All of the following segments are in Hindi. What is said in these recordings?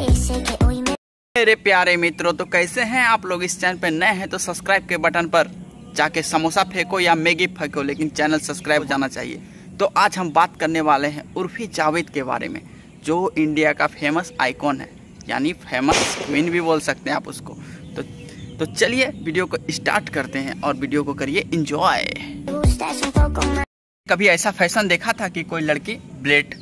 मेरे प्यारे मित्रों तो कैसे हैं आप लोग इस चैनल पे नए हैं तो सब्सक्राइब के बटन पर जाके समोसा फेंको या मैगी फेंको, लेकिन चैनल सब्सक्राइब जाना चाहिए तो आज हम बात करने वाले हैं उर्फी जावेद के बारे में, जो इंडिया का फ़ेमस आइकॉन है, यानी फ़ेमस क्वीन भी बोल सकते हैं आप उसको तो तो चलिए वीडियो को स्टार्ट करते हैं और वीडियो को करिए इंजॉय. कभी ऐसा फ़ैशन देखा था कि कोई लड़की ब्लेड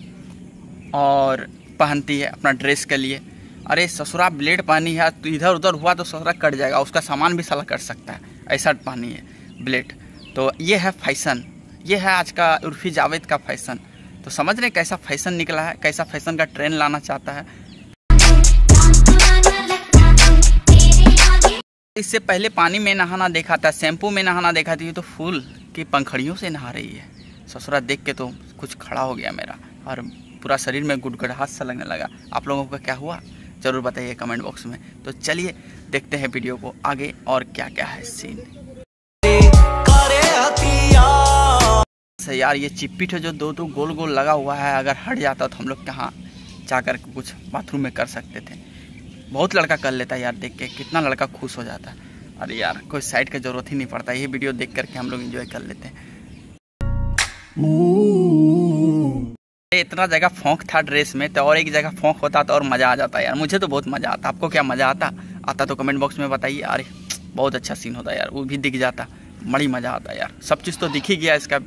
और पहनती है अपना ड्रेस के लिए। अरे ससुरा ब्लेड पहनी है तो इधर उधर हुआ तो ससुरा कट जाएगा, उसका सामान भी साला कट सकता है। ऐसा पहनी है ब्लेड तो ये है फ़ैशन। ये है आज का उर्फी जावेद का फ़ैशन। तो समझ रहे कैसा फ़ैशन निकला है, कैसा फ़ैशन का ट्रेंड लाना चाहता है? इससे पहले पानी में नहाना देखा था शैम्पू में नहाना देखा था तो फूल की पंखड़ियों से नहा रही है। ससुरा देख के तो कुछ खड़ा हो गया मेरा, और पूरा शरीर में गुड़गड़ाहट सा लगने लगा। आप लोगों का क्या हुआ? ज़रूर बताइए कमेंट बॉक्स में। तो चलिए, देखते हैं वीडियो को आगे और क्या क्या है सीन यार, ये चिप्पी जो दो दो गोल गोल लगा हुआ है। अगर हट जाता तो हम लोग कहाँ जाकर कुछ बाथरूम में कर सकते थे। बहुत लड़का कर लेता यार देख के। कितना लड़का खुश हो जाता। है अरे यार, कोई साइड की ज़रूरत ही नहीं पड़ता। ये वीडियो देख करके हम लोग एंजॉय कर लेते हैं। इतना जगह फोंक था ड्रेस में तो और एक जगह फोंक होता तो और मज़ा आ जाता यार। मुझे तो बहुत मज़ा आता। आपको क्या मज़ा आता? आता तो कमेंट बॉक्स में बताइए। अरे, बहुत अच्छा सीन होता यार। वो भी दिख जाता। बड़ी मज़ा आता यार। सब चीज़ तो दिख ही गया इसका,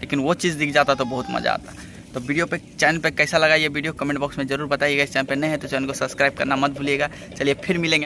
लेकिन वो चीज़ दिख जाता तो बहुत मज़ा आता। तो वीडियो पे, चैनल पे कैसा लगा ये वीडियो? कमेंट बॉक्स में ज़रूर बताइएगा। इस चैनल पे नए हैं तो चैनल को सब्सक्राइब करना मत भूलिएगा। चलिए फिर मिलेंगे।